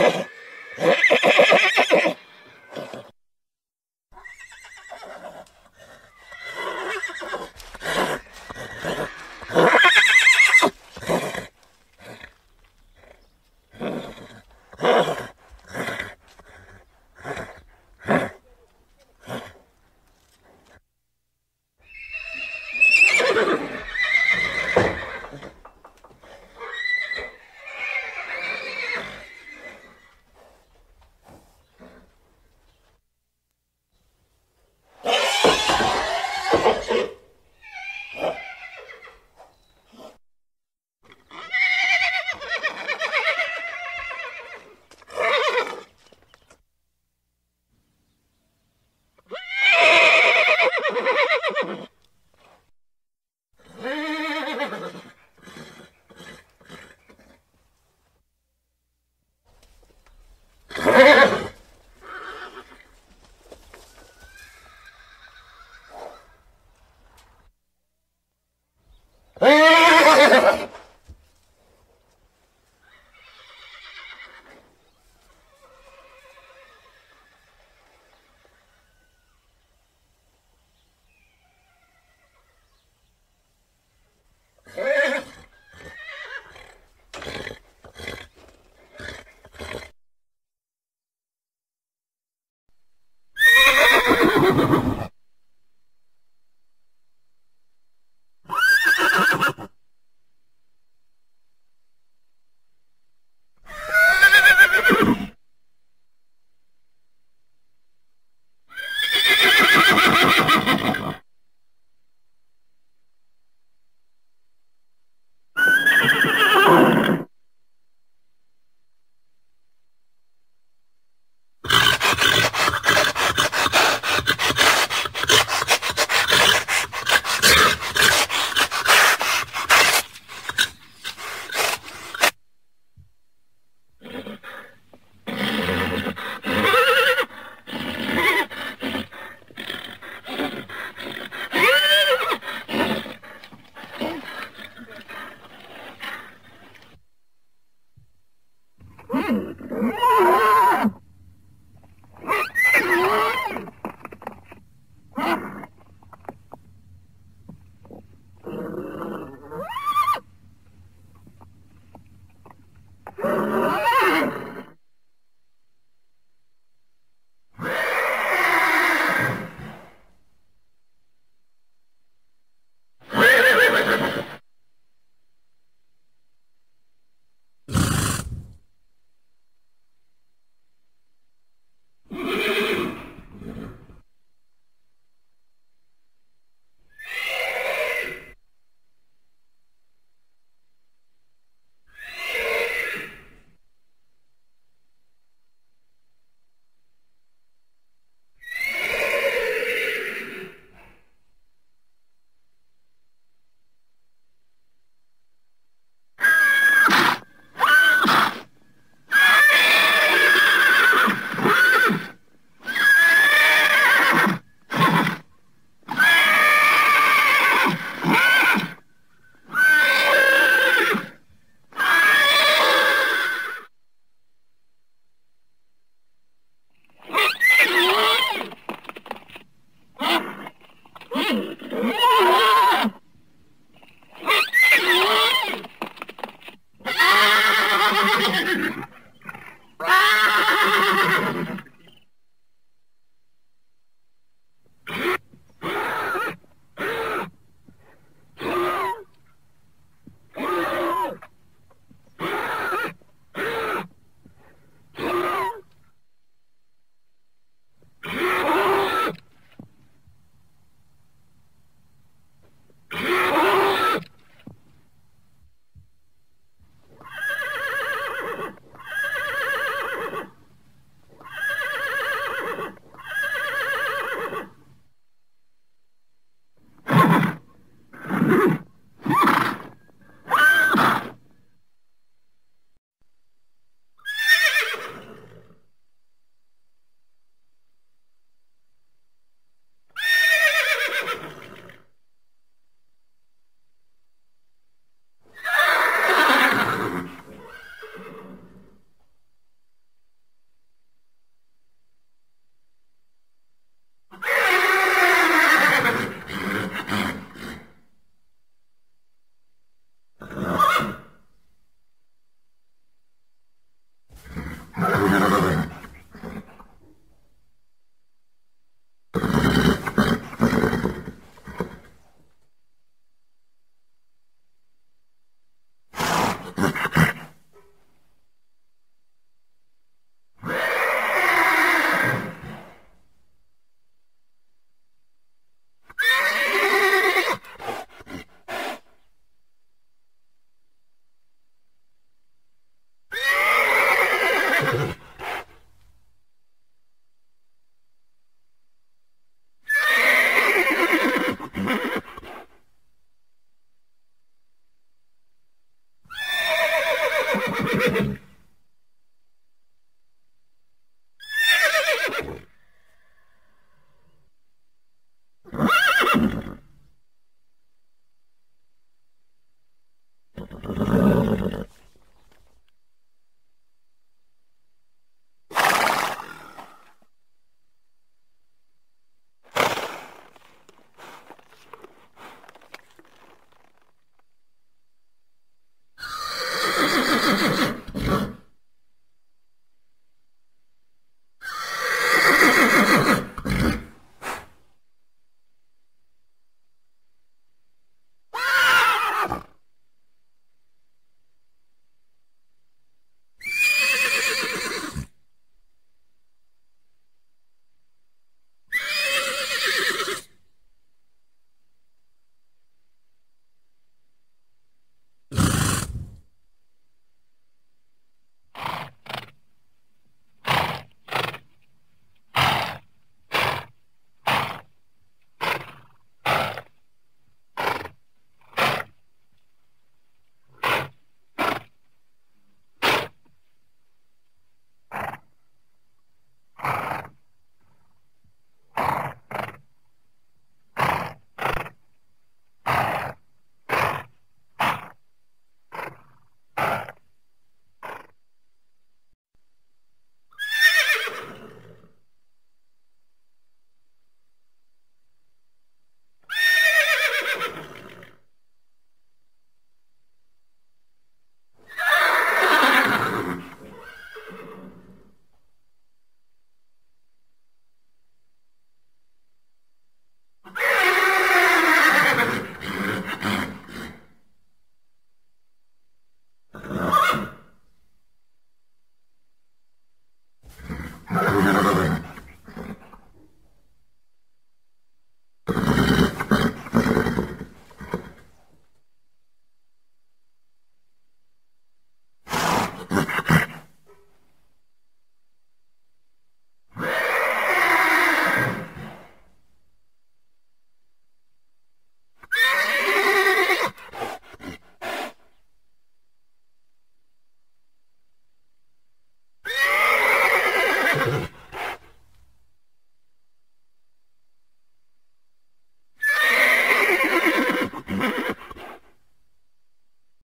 Ugh. you